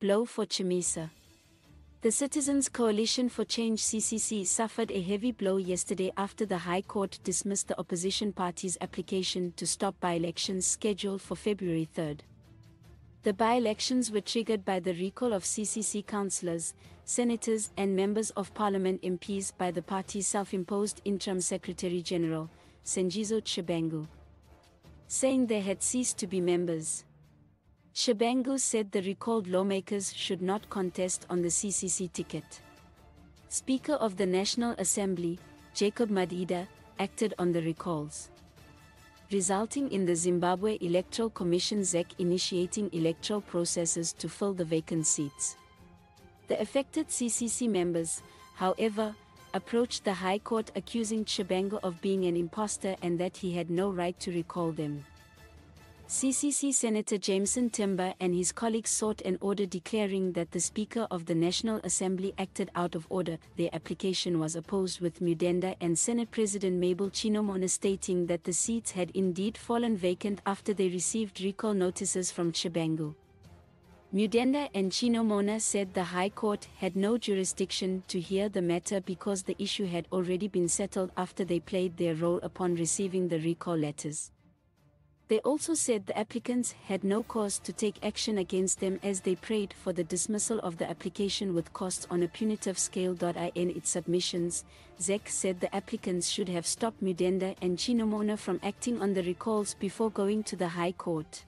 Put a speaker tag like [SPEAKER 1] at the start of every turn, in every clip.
[SPEAKER 1] blow for Chamisa. The Citizens Coalition for Change CCC suffered a heavy blow yesterday after the High Court dismissed the opposition party's application to stop by-elections scheduled for February 3. The by-elections were triggered by the recall of CCC councillors, senators and members of parliament MPs by the party's self-imposed interim secretary-general, Sengezo Tshabangu, saying they had ceased to be members. Tshabangu said the recalled lawmakers should not contest on the CCC ticket. Speaker of the National Assembly, Jacob Mudenda, acted on the recalls resulting in the Zimbabwe Electoral Commission ZEC initiating electoral processes to fill the vacant seats. The affected CCC members, however, approached the High Court accusing Tshabangu of being an impostor and that he had no right to recall them. CCC Senator Jameson Timba and his colleagues sought an order declaring that the Speaker of the National Assembly acted out of order. Their application was opposed with Mudenda and Senate President Mabel Chinomona stating that the seats had indeed fallen vacant after they received recall notices from Tshabangu. Mudenda and Chinomona said the High Court had no jurisdiction to hear the matter because the issue had already been settled after they played their role upon receiving the recall letters. They also said the applicants had no cause to take action against them as they prayed for the dismissal of the application with costs on a punitive scale. In its submissions, ZEC said the applicants should have stopped Mudenda and Chinomona from acting on the recalls before going to the High Court.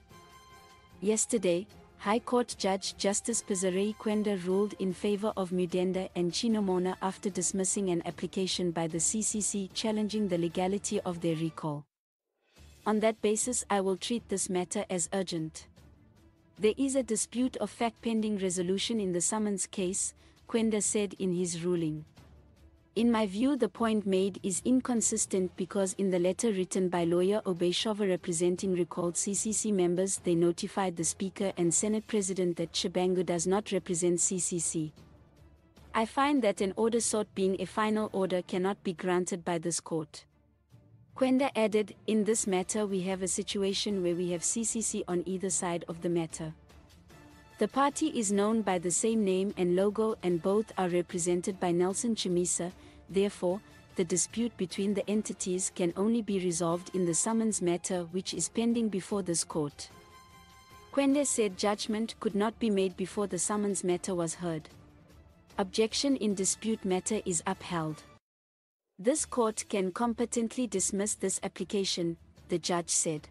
[SPEAKER 1] Yesterday, High Court Judge Justice Pisirayi Kwenda ruled in favor of Mudenda and Chinomona after dismissing an application by the CCC challenging the legality of their recall. On that basis I will treat this matter as urgent. There is a dispute of fact pending resolution in the summons case, Kwenda said in his ruling. In my view the point made is inconsistent because in the letter written by lawyer Obey Shava representing recalled CCC members they notified the Speaker and Senate President that Tshabangu does not represent CCC. I find that an order sought being a final order cannot be granted by this court. Kwenda added, In this matter we have a situation where we have CCC on either side of the matter. The party is known by the same name and logo and both are represented by Nelson Chamisa, therefore, the dispute between the entities can only be resolved in the summons matter which is pending before this court. Kwenda said judgment could not be made before the summons matter was heard. Objection in dispute matter is upheld. This court can competently dismiss this application, the judge said.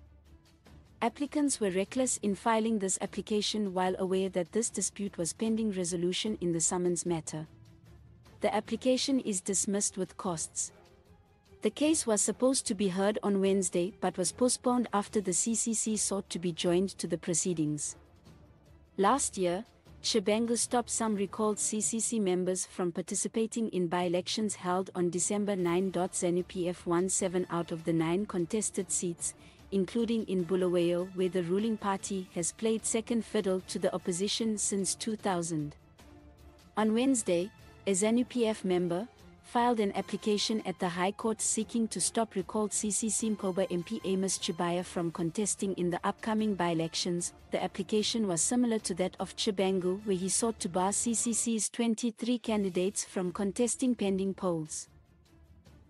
[SPEAKER 1] Applicants were reckless in filing this application while aware that this dispute was pending resolution in the summons matter. The application is dismissed with costs. The case was supposed to be heard on Wednesday but was postponed after the CCC sought to be joined to the proceedings. Last year, Tshabangu stopped some recalled CCC members from participating in by-elections held on December 9. ZANU-PF won seven out of the nine contested seats, including in Bulawayo where the ruling party has played second fiddle to the opposition since 2000. On Wednesday, a ZANU-PF member, filed an application at the High Court seeking to stop recalled CCC Mkoba MP Amos Chibaya from contesting in the upcoming by-elections. The application was similar to that of Tshabangu where he sought to bar CCC's 23 candidates from contesting pending polls.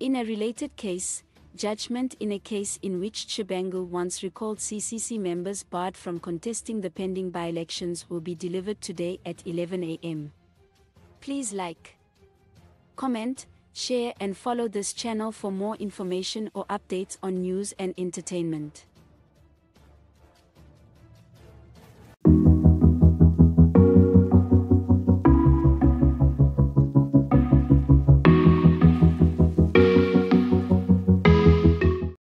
[SPEAKER 1] In a related case, judgment in a case in which Tshabangu once recalled CCC members barred from contesting the pending by-elections will be delivered today at 11 a.m. Please like, comment, share and follow this channel for more information or updates on news and entertainment.